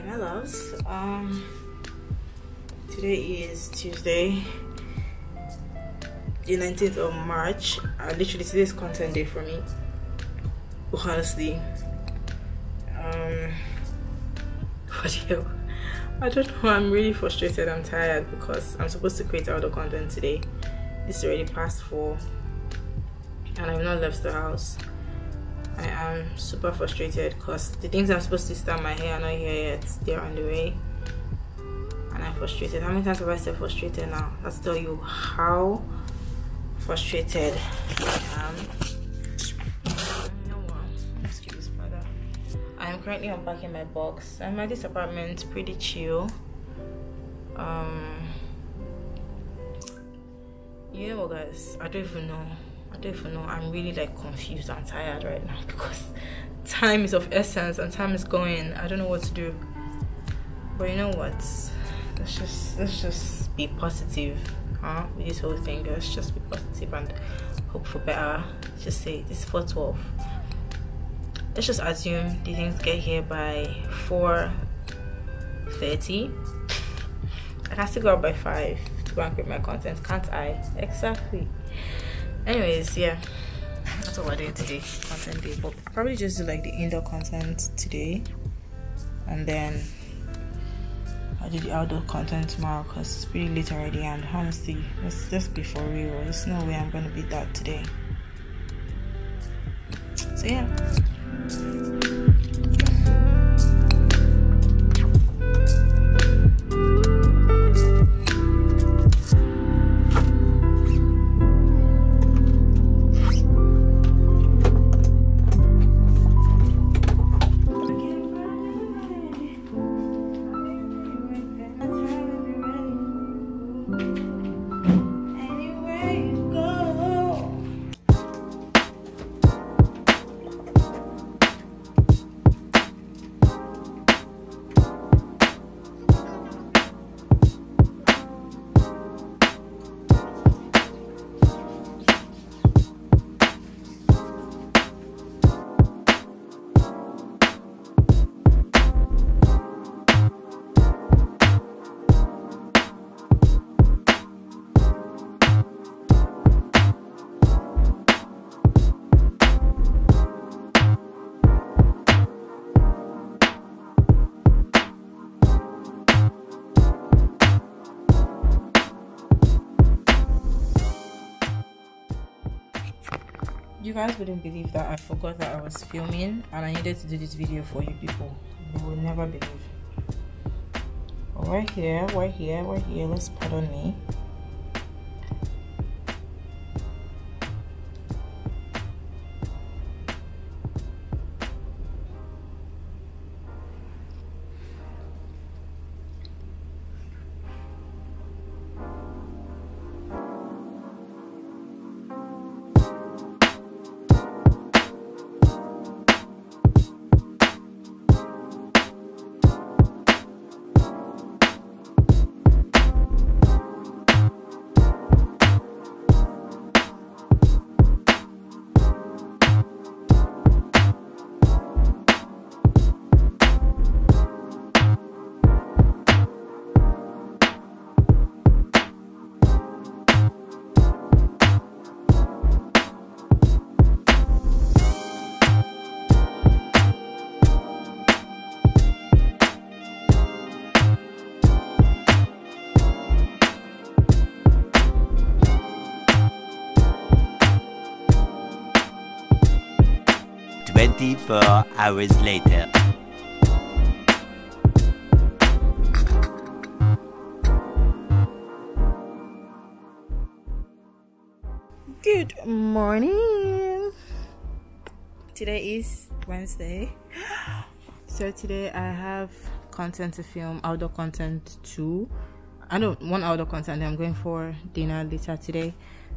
hi my loves. Um today is tuesday the 19th of march uh, literally today's content day for me honestly. Um what the hell? I don't know i'm really frustrated i'm tired because i'm supposed to create all the content today. It's already past four and i've not left the house. I am super frustrated because the things I'm supposed to start my hair are not here yet. They're on the way and I'm frustrated. How many times have I said frustrated now? Let's tell you how frustrated I am. Excuse father. I am currently unpacking my box. I'm at this apartment pretty chill. Um know what guys, I don't even know. I don't even know. I'm really like confused and tired right now because time is of essence and time is going. I don't know what to do. But you know what? let's just let's just be positive huh with this whole thing let's just be positive and hope for better just say this 412 let's just assume the things get here by 4.30 i can still go out by 5 to go and create my content can't i exactly anyways yeah. That's what we're doing today content day but probably just do like the indoor content today and then I'll do the outdoor content tomorrow because it's pretty late already and honestly let's just be for real. There's no way I'm gonna beat that today. So yeah you guys wouldn't believe that I forgot that I was filming and I needed to do this video for you people. You will never believe. Right here, right here, right here. Let's pardon me. Twenty-four hours later. Good morning. Today is Wednesday. So today I have content to film, outdoor content too. I know one outdoor content I'm going for dinner later today.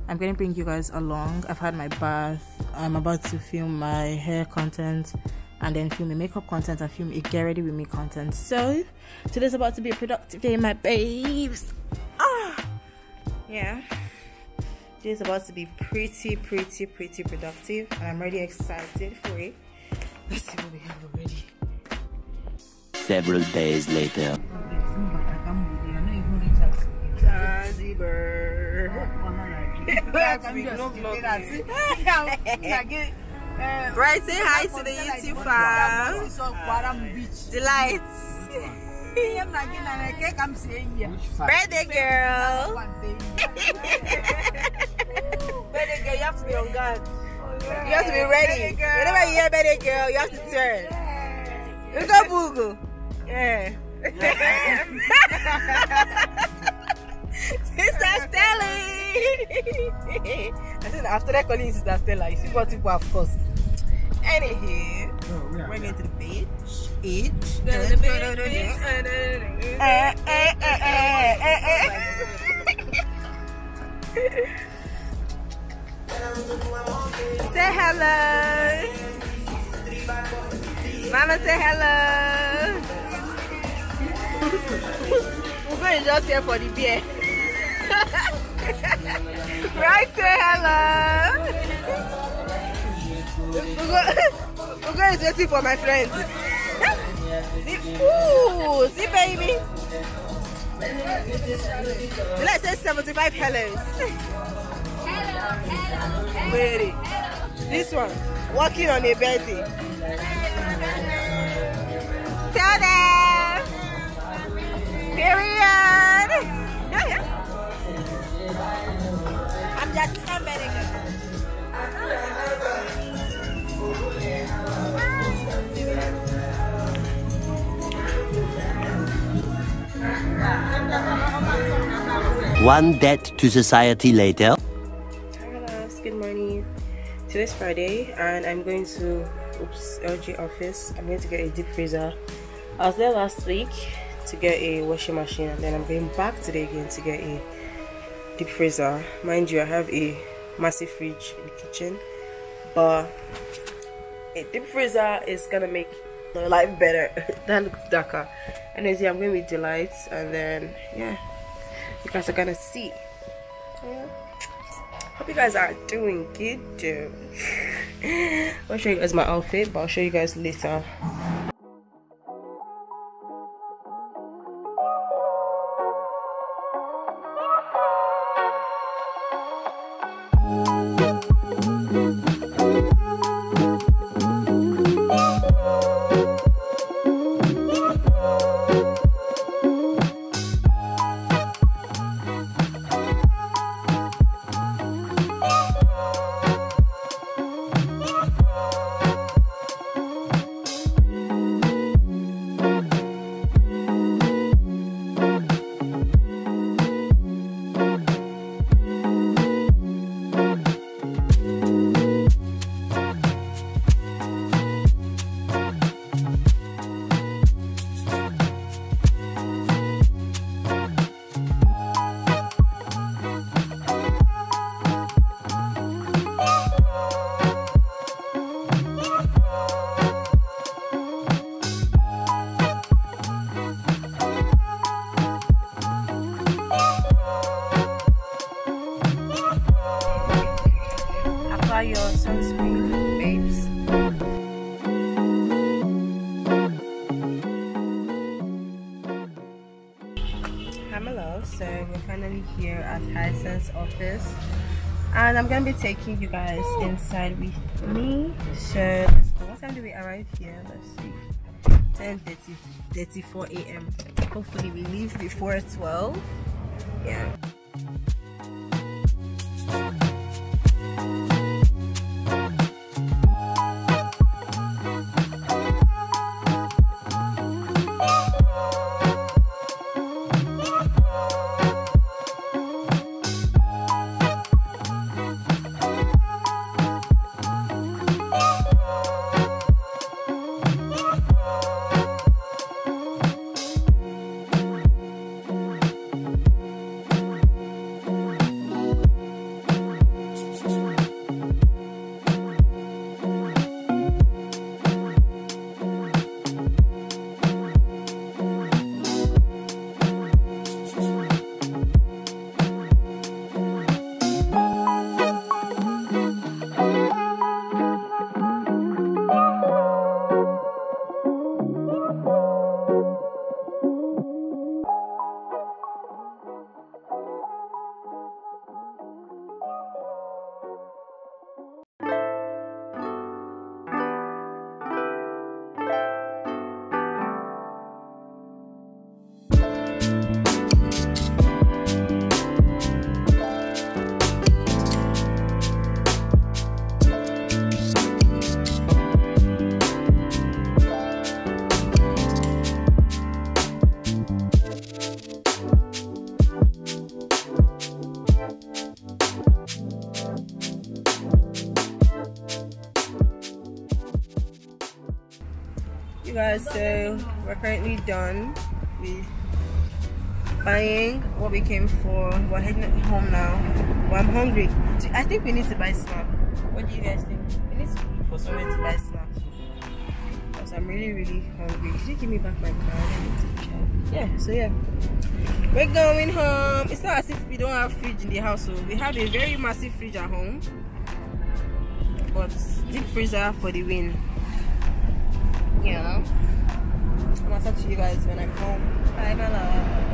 I'm gonna bring you guys along. I've had my bath. I'm about to film my hair content and then film the makeup content and film a get ready with me content. So today's about to be a productive day, my babes. Ah, yeah. Today's about to be pretty, pretty, pretty productive, and I'm really excited for it. Let's see what we have already. Several days later. Uh, zebra. Bright, say hi to the YouTube fam. Delights. Birthday girl. Birthday girl, you have to be on guard. You have to be ready. Whenever you hear birthday girl, you have to turn. Look at Boogle. Yeah. Sister Stella. I think after that calling Sister Stella, you see what people have cost. Anywho, we're going to the beach. Say hello. Mama say hello. Ugo is just here for the beer. Right, say hello. Ugo, is waiting for my friends. ooh, see baby. Let's say 75 hellos. Wait, this one, walking on a birthday. One debt to society later. Loves, good morning. Today's Friday and I'm going to oops LG office. I'm going to get a deep freezer. I was there last week to get a washing machine and then I'm going back today again to get a deep freezer. Mind you, I have a massive fridge in the kitchen, but a deep freezer is gonna make life better. that looks darker. Anyways, yeah, I'm going with delights and then yeah, you guys are gonna see. Yeah. Hope you guys are doing good. I'll show you guys my outfit, but I'll show you guys later. Hisense office, and I'm gonna be taking you guys inside with me. So. What time do we arrive here? Let's see. 10 34 a.m. Hopefully, we leave before 12. Yeah. We're currently done with buying what we came for. We're heading home now. I'm hungry. I think we need to buy snack. What do you guys think? We need to look for somewhere to buy snacks because i'm really really hungry. Did you give me back my card? Yeah so yeah. We're going home. It's not as if we don't have fridge in the house so we have a very massive fridge at home. But deep freezer for the win. Yeah i'm gonna talk to you guys when i'm home. Bye bye love